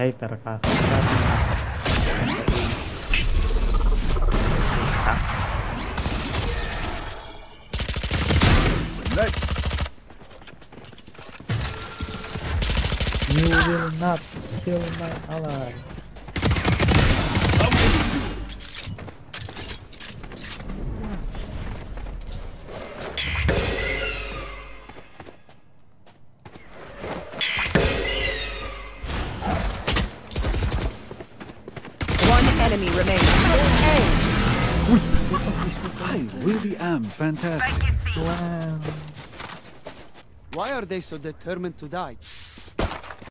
Hey, terkasih. Next. You will not kill my ally. Enemy remaining. I really am fantastic. Wow. Why are they so determined to die?